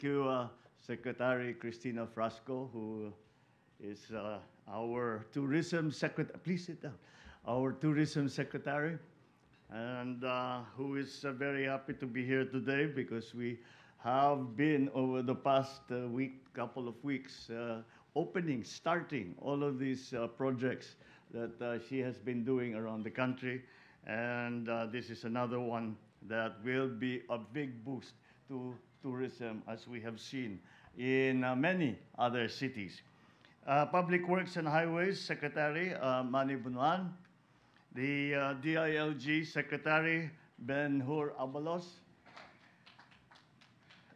thank you, uh, Secretary Christina Frasco, who is uh, our tourism secretary. Please sit down. Our tourism secretary, and uh, who is uh, very happy to be here today because we have been over the past uh, week, couple of weeks, uh, opening, starting all of these projects that she has been doing around the country. And this is another one that will be a big boost to tourism as we have seen in uh, many other cities. Uh, Public Works and Highways Secretary uh, Manny Bonoan, the uh, DILG Secretary Ben Hur Abalos,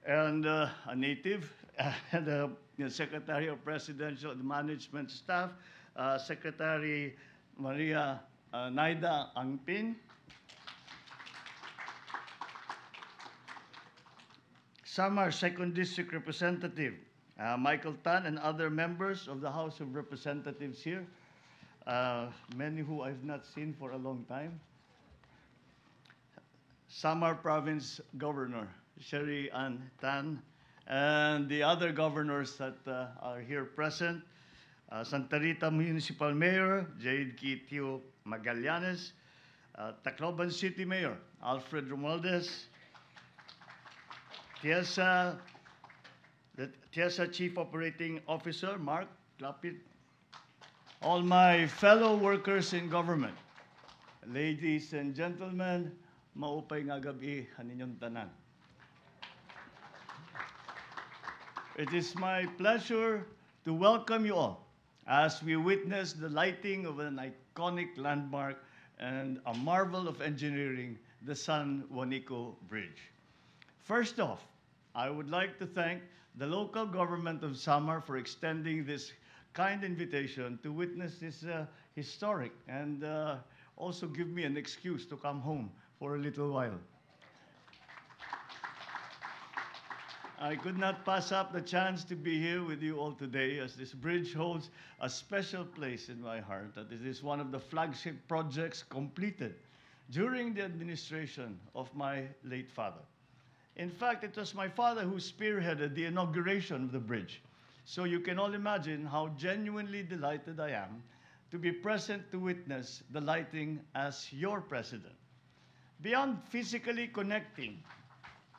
and uh, a native, and uh, the Secretary of Presidential Management Staff, uh, Secretary Maria uh, Naida Angping, Samar Second District Representative uh, Michael Tan and other members of the House of Representatives here, uh, many who I've not seen for a long time. Samar Province Governor Sharee Ann Tan, and the other governors that uh, are here present, uh, Santa Rita Municipal Mayor Jade Kitio Magallanes, uh, Tacloban City Mayor Alfred Romualdez, TIEZA, the TIEZA Chief Operating Officer Mark Lapid, all my fellow workers in government, ladies and gentlemen, maupay nga gabi haninyong tanan. It is my pleasure to welcome you all as we witness the lighting of an iconic landmark and a marvel of engineering, the San Juanico Bridge. First off, I would like to thank the local government of Samar for extending this kind invitation to witness this uh, historic and uh, also give me an excuse to come home for a little while. I could not pass up the chance to be here with you all today as this bridge holds a special place in my heart that it is one of the flagship projects completed during the administration of my late father. In fact, it was my father who spearheaded the inauguration of the bridge. So you can all imagine how genuinely delighted I am to be present to witness the lighting as your president. Beyond physically connecting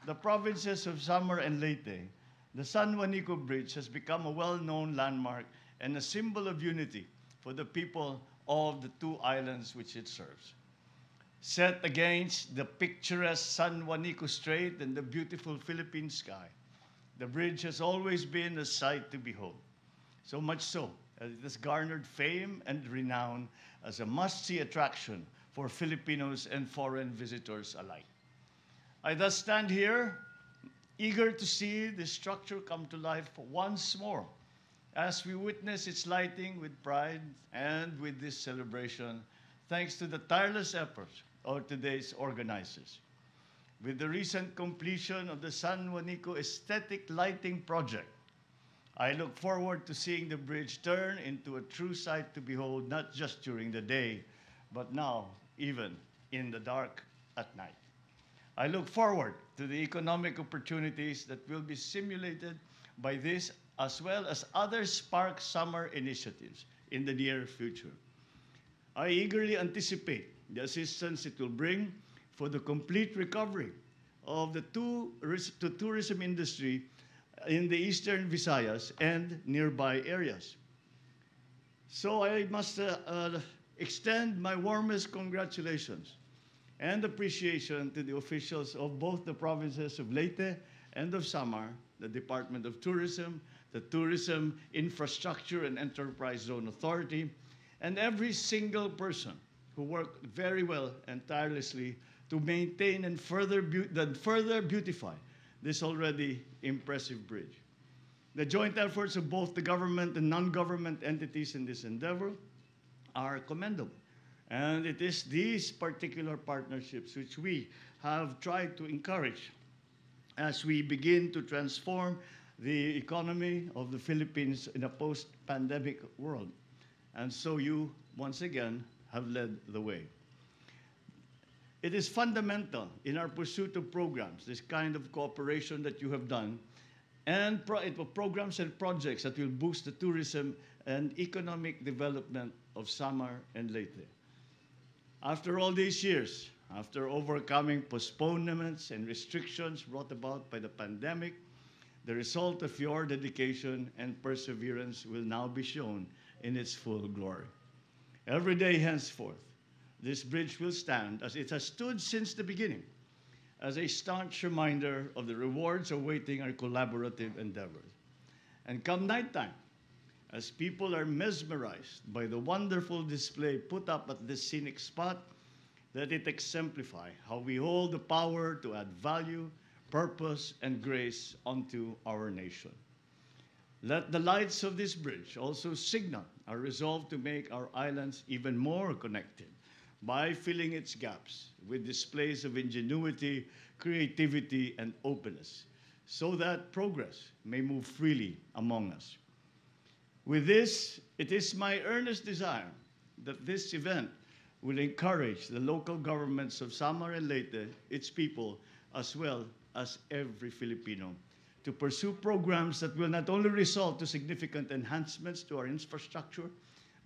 the provinces of Samar and Leyte, the San Juanico Bridge has become a well-known landmark and a symbol of unity for the people of the two islands which it serves. Set against the picturesque San Juanico Strait and the beautiful Philippine sky, the bridge has always been a sight to behold. So much so that it has garnered fame and renown as a must-see attraction for Filipinos and foreign visitors alike. I thus stand here, eager to see this structure come to life once more as we witness its lighting with pride and with this celebration, thanks to the tireless efforts of today's organizers. With the recent completion of the San Juanico Aesthetic Lighting Project, I look forward to seeing the bridge turn into a true sight to behold, not just during the day, but now even in the dark at night. I look forward to the economic opportunities that will be simulated by this as well as other Spark Samar initiatives in the near future. I eagerly anticipate the assistance it will bring for the complete recovery of the, two, the tourism industry in the eastern Visayas and nearby areas. So I must uh, uh, extend my warmest congratulations and appreciation to the officials of both the provinces of Leyte and of Samar, the Department of Tourism, the Tourism Infrastructure and Enterprise Zone Authority, and every single person who work very well and tirelessly to maintain and further, further beautify this already impressive bridge. The joint efforts of both the government and non-government entities in this endeavor are commendable. And it is these particular partnerships which we have tried to encourage as we begin to transform the economy of the Philippines in a post-pandemic world. And so you, once again, have led the way. It is fundamental in our pursuit of programs, this kind of cooperation that you have done, and pro- programs and projects that will boost the tourism and economic development of Samar and Leyte. After all these years, after overcoming postponements and restrictions brought about by the pandemic, the result of your dedication and perseverance will now be shown in its full glory. Every day henceforth, this bridge will stand as it has stood since the beginning, as a staunch reminder of the rewards awaiting our collaborative endeavors. And come nighttime, as people are mesmerized by the wonderful display put up at this scenic spot, let it exemplify how we hold the power to add value, purpose, and grace unto our nation. Let the lights of this bridge also signal our resolved to make our islands even more connected by filling its gaps with displays of ingenuity, creativity, and openness, so that progress may move freely among us. With this, it is my earnest desire that this event will encourage the local governments of Samar and Leyte, its people, as well as every Filipino, to pursue programs that will not only result to significant enhancements to our infrastructure,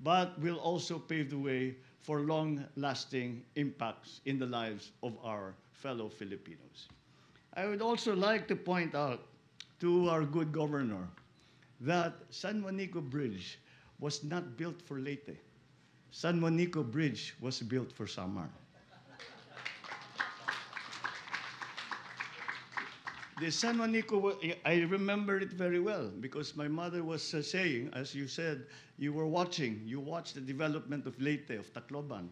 but will also pave the way for long-lasting impacts in the lives of our fellow Filipinos. I would also like to point out to our good governor that San Juanico Bridge was not built for Leyte. San Juanico Bridge was built for Samar. The San Juanico, I remember it very well because my mother was uh, saying, as you said, you were watching, you watched the development of Leyte, of Tacloban.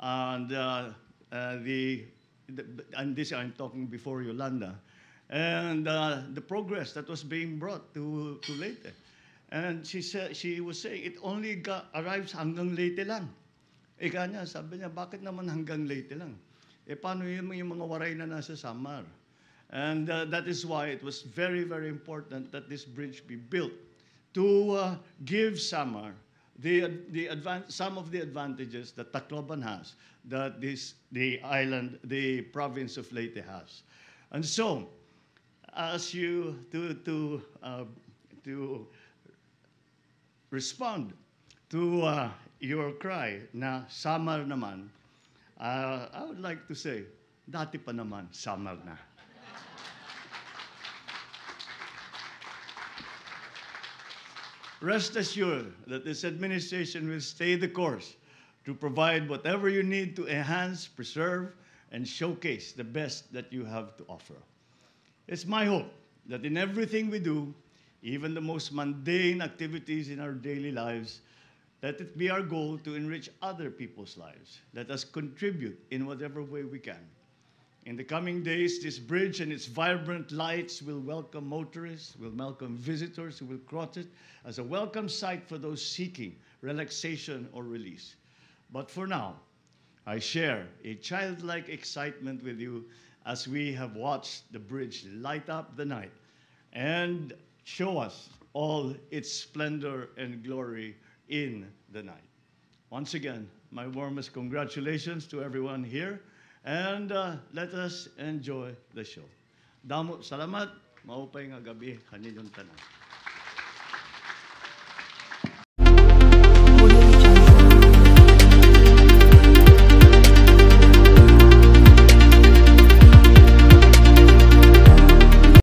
And uh, uh, the, the, and this I'm talking before Yolanda, and uh, the progress that was being brought to, to Leyte. And she said, she was saying, it only ga- arrives hanggang Leyte lang. Ika niya, sabi niya, bakit naman hanggang Leyte lang? Eh, paano yun yung mga waray na nasa Samar? And uh, that is why it was very, very important that this bridge be built to uh, give Samar the, the some of the advantages that Tacloban has, that this, the island, the province of Leyte has. And so, as you, to, to, uh, to respond to uh, your cry na Samar naman, uh, I would like to say, dati pa naman, Samar na. Rest assured that this administration will stay the course to provide whatever you need to enhance, preserve, and showcase the best that you have to offer. It's my hope that in everything we do, even the most mundane activities in our daily lives, let it be our goal to enrich other people's lives. Let us contribute in whatever way we can. In the coming days, this bridge and its vibrant lights will welcome motorists, will welcome visitors who will cross it as a welcome sight for those seeking relaxation or release. But for now, I share a childlike excitement with you as we have watched the bridge light up the night and show us all its splendor and glory in the night. Once again, my warmest congratulations to everyone here, and uh, let us enjoy the show. Damo, salamat, maupay nga gabi kaninyong tanan.